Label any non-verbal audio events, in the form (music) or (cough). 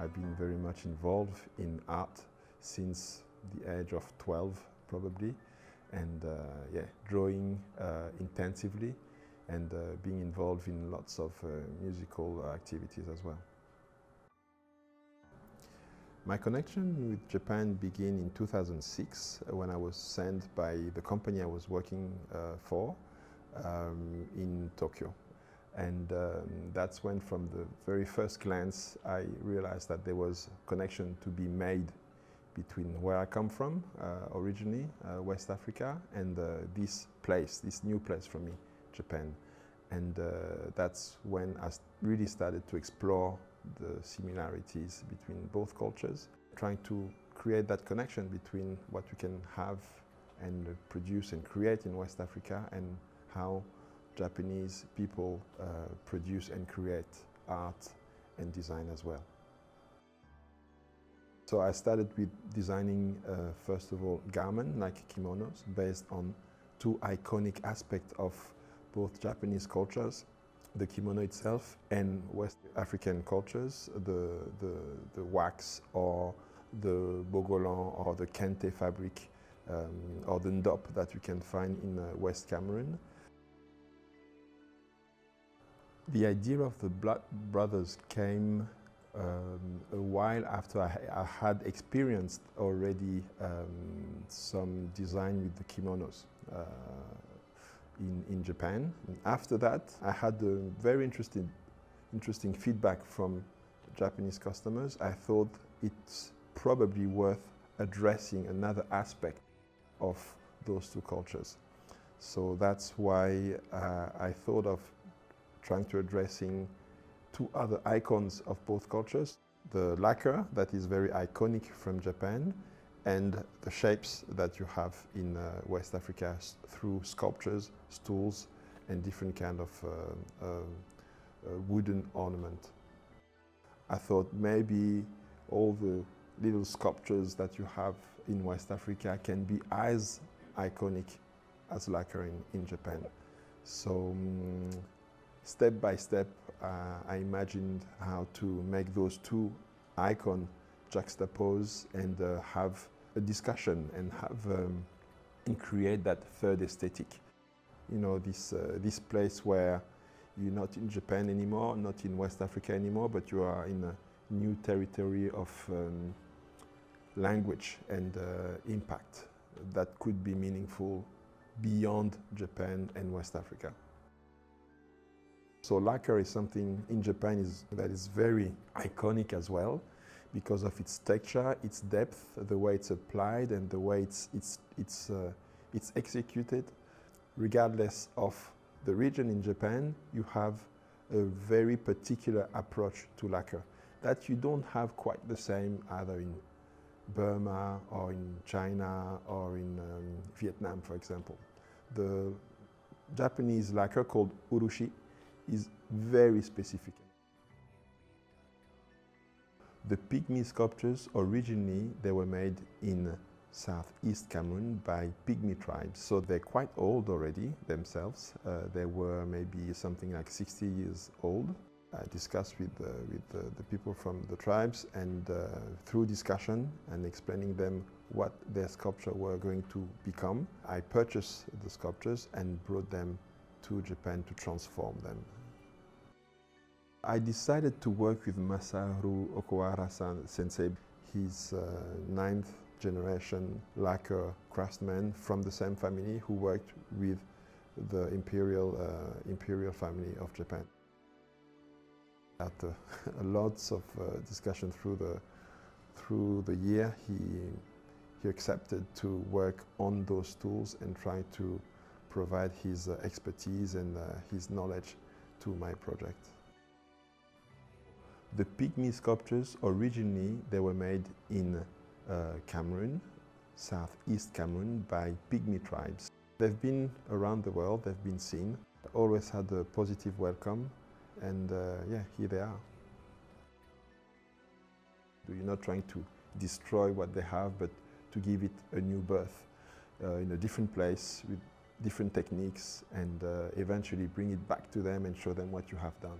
I've been very much involved in art since the age of 12 probably and uh, yeah, drawing uh, intensively and uh, being involved in lots of uh, musical activities as well. My connection with Japan began in 2006 when I was sent by the company I was working uh, for um, in Tokyo. And um, that's when, from the very first glance, I realized that there was a connection to be made between where I come from uh, originally, uh, West Africa, and uh, this place, this new place for me, Japan. And uh, that's when I really started to explore the similarities between both cultures, trying to create that connection between what we can have and produce and create in West Africa and how Japanese people uh, produce and create art and design as well. So I started with designing, uh, first of all, garments like kimonos, based on two iconic aspects of both Japanese cultures, the kimono itself, and West African cultures, the, the, the wax or the bogolan or the kente fabric um, or the ndop that you can find in uh, West Cameroon. The idea of the Blood Brothers came um, a while after I, I, had experienced already um, some design with the kimonos uh, in, in Japan. And after that, I had a very interesting, interesting feedback from Japanese customers. I thought it's probably worth addressing another aspect of those two cultures. So that's why uh, I thought of trying to addressing two other icons of both cultures. The lacquer that is very iconic from Japan and the shapes that you have in uh, West Africa through sculptures, stools and different kind of uh, uh, uh, wooden ornament. I thought maybe all the little sculptures that you have in West Africa can be as iconic as lacquer in, in Japan. So um, step by step, uh, I imagined how to make those two icons juxtapose and uh, have a discussion and have um, and create that third aesthetic. You know, this, uh, this place where you're not in Japan anymore, not in West Africa anymore, but you are in a new territory of um, language and uh, impact that could be meaningful beyond Japan and West Africa. So lacquer is something in Japan is, that is very iconic as well because of its texture, its depth, the way it's applied and the way it's, it's, it's, uh, it's executed. Regardless of the region in Japan, you have a very particular approach to lacquer that you don't have quite the same either in Burma or in China or in um, Vietnam, for example. The Japanese lacquer called urushi is very specific. The pygmy sculptures, originally, they were made in southeast Cameroon by pygmy tribes. So they're quite old already themselves. Uh, they were maybe something like 60 years old. I discussed with, uh, with uh, the people from the tribes and uh, through discussion and explaining them what their sculpture were going to become, I purchased the sculptures and brought them to Japan to transform them. I decided to work with Masaru Okawara sensei. He's uh, ninth generation lacquer craftsman from the same family who worked with the imperial, uh, imperial family of Japan. After (laughs) lots of uh, discussion through the, through the year, he, he accepted to work on those tools and try to provide his uh, expertise and uh, his knowledge to my project. The pygmy sculptures, originally they were made in uh, Cameroon, southeast Cameroon, by pygmy tribes. They've been around the world, they've been seen, always had a positive welcome, and uh, yeah, here they are. You're not trying to destroy what they have, but to give it a new birth uh, in a different place with different techniques and uh, eventually bring it back to them and show them what you have done.